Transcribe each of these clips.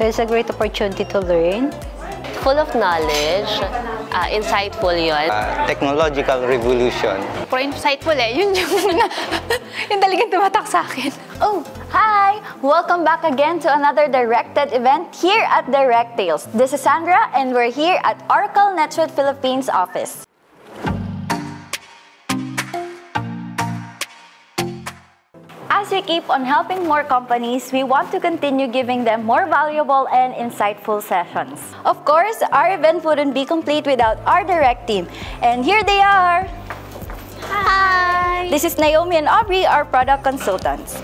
So it's a great opportunity to learn. Full of knowledge, uh, insightful yon. Uh, technological revolution. Pero insightful eh, yun yung, yung talagang tumatak sa akin. Oh, hi! Welcome back again to another directed event here at Direct Tales. This is Sandra and we're here at Oracle NetSuite Philippines office. As we keep on helping more companies, we want to continue giving them more valuable and insightful sessions. Of course, our event wouldn't be complete without our direct team. And here they are! Hi! This is Naomi and Aubrey, our product consultants.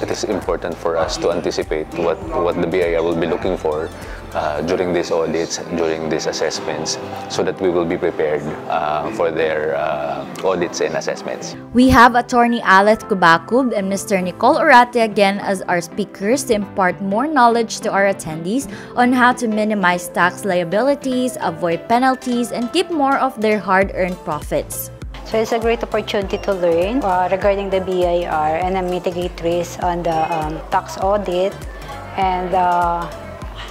It is important for us to anticipate what, what the BIR will be looking for uh, during these audits, during these assessments, so that we will be prepared uh, for their uh, audits and assessments. We have Attorney Aleth Cubacub and Mr. Nicole Orate again as our speakers to impart more knowledge to our attendees on how to minimize tax liabilities, avoid penalties, and keep more of their hard-earned profits. So it's a great opportunity to learn uh, regarding the BIR and uh, mitigate risk on the um, tax audit and uh,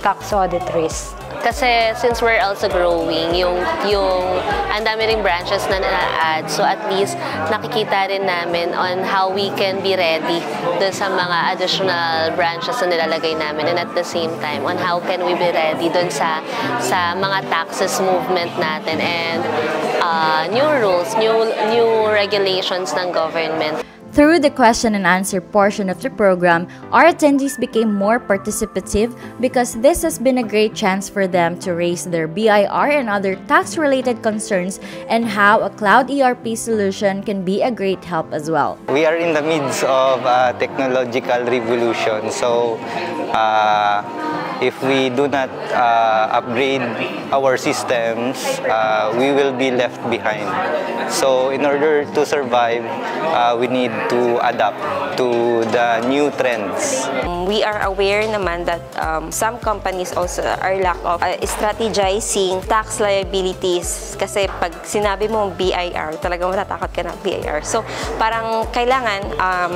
tax audit risk. Kasi since we're also growing, yung, yung ang dami ring branches na na-add. So at least nakikita rin namin on how we can be ready dun sa mga additional branches na nilalagay namin. And at the same time, on how can we be ready dun sa, sa mga taxes movement natin and uh, new rules, new, new regulations ng government. Through the question and answer portion of the program, our attendees became more participative because this has been a great chance for them to raise their BIR and other tax related concerns and how a cloud ERP solution can be a great help as well. We are in the midst of a technological revolution, so uh, if we do not uh, upgrade our systems, uh, we will be left behind. So in order to survive, uh, we need to adapt to the new trends. We are aware naman that um, some companies also are lack of uh, strategizing tax liabilities kasi pag sinabi mo BIR, talagang matatakot ka na BIR. So parang kailangan um,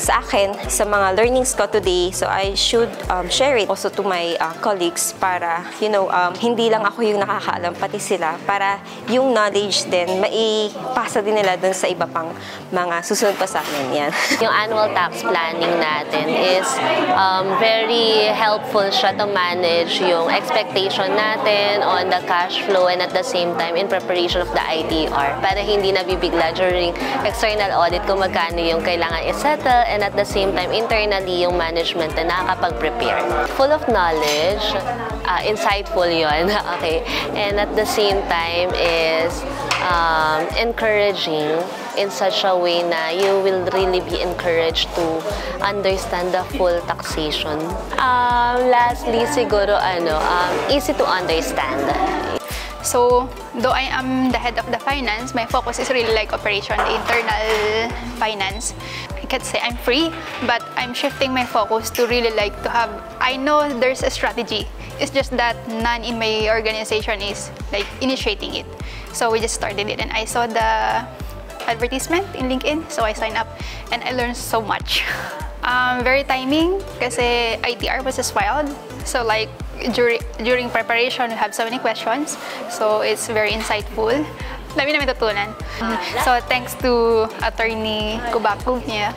sa akin, sa mga learnings ko today, so I should um, share it also to my uh, colleagues para, you know, um, hindi lang ako yung nakakaalam, pati sila, para yung knowledge din, maipasa din nila dun sa iba pang mga susunod pa sa amin yan. yung annual tax planning natin is um, very helpful siya to manage yung expectation natin on the cash flow and at the same time in preparation of the ITR para hindi nabibigla during external audit kung magkano yung kailangan i-settle and at the same time, internally yung management na nakakapag-prepare. Full of knowledge, uh, insightful yon okay? And at the same time is um, encouraging in such a way na you will really be encouraged to understand the full taxation. Um, lastly, siguro ano, um, easy to understand. So, though I am the head of the finance, my focus is really like operation, internal finance. Can say I'm free, but I'm shifting my focus to really like to have, I know there's a strategy. It's just that none in my organization is like initiating it. So we just started it and I saw the advertisement in LinkedIn, so I signed up and I learned so much. Um, very timing kasi ITR was just filed. So like during, during preparation, we have so many questions. So it's very insightful. Dami namin tutunan. So thanks to Attorney Cubacub, yeah,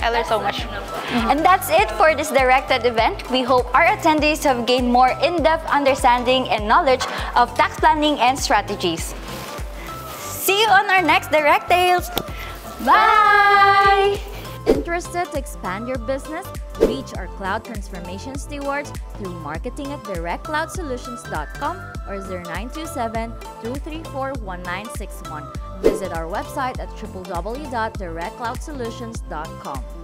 I learned so much. Mm-hmm. And that's it for this DirecTED event. We hope our attendees have gained more in-depth understanding and knowledge of tax planning and strategies. See you on our next DirecTALES. Bye! Interested to expand your business? Reach our cloud transformation stewards through marketing at direccloudsolutions.com or 0927 234 1961. Visit our website at www.direccloudsolutions.com.